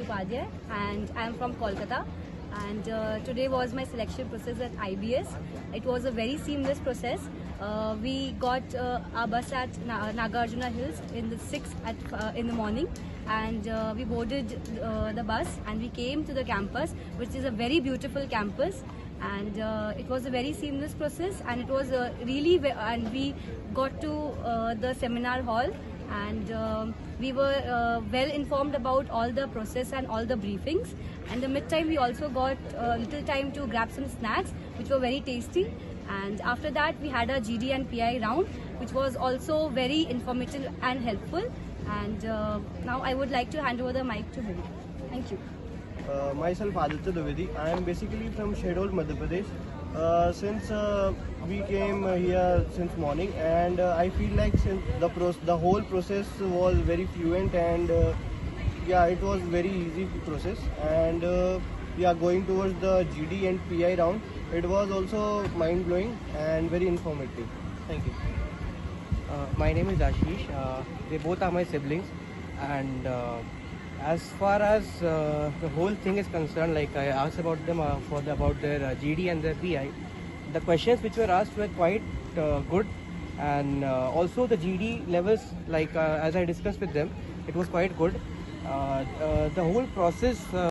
Upadhyay and I am from Kolkata. And uh, today was my selection process at IBS. It was a very seamless process. Uh, we got uh, our bus at Na- Nagarjuna Hills in the 6 at, uh, in the morning and uh, we boarded uh, the bus and we came to the campus which is a very beautiful campus and uh, it was a very seamless process and it was uh, really and we got to uh, the seminar hall and um, we were uh, well informed about all the process and all the briefings and the mid-time we also got a little time to grab some snacks which were very tasty and after that we had a GD and PI round which was also very informative and helpful and uh, now I would like to hand over the mic to him. Thank you. Uh, myself Aditya Dwivedi. I am basically from Shahdol, Madhya Pradesh. Uh, since uh, we came uh, here since morning, and uh, I feel like since the the whole process was very fluent and uh, yeah, it was very easy process. And uh, yeah, going towards the GD and PI round, it was also mind blowing and very informative. Thank you. Uh, my name is Ashish. Uh, they both are my siblings, and uh, as far as uh, the whole thing is concerned, like I asked about them uh, for the, about their uh, GD and their PI, the questions which were asked were quite uh, good, and uh, also the GD levels, like uh, as I discussed with them, it was quite good. The whole process.